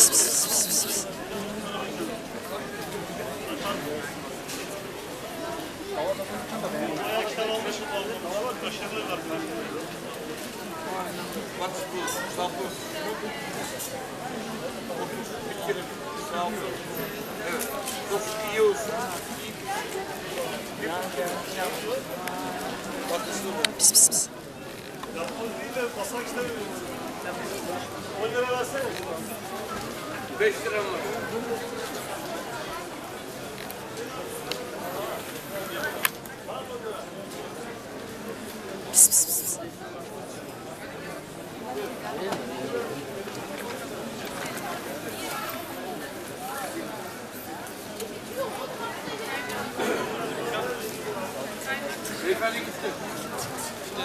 Pıs pıs pıs pıs pıs pıs. Bak bu, sabun, otuz bir kere sabun. Evet, dokuz iyi olsun. Bak üstüne. Pis pis pis. Yapmaz değil de basak istemiyorum. 10 lira versene. 5 liram var. Pis pis pis. Beyefendi gitti. Ne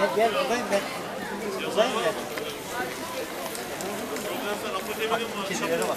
Gel gel buradayım ben. Buradayım ben. Kedilere bak.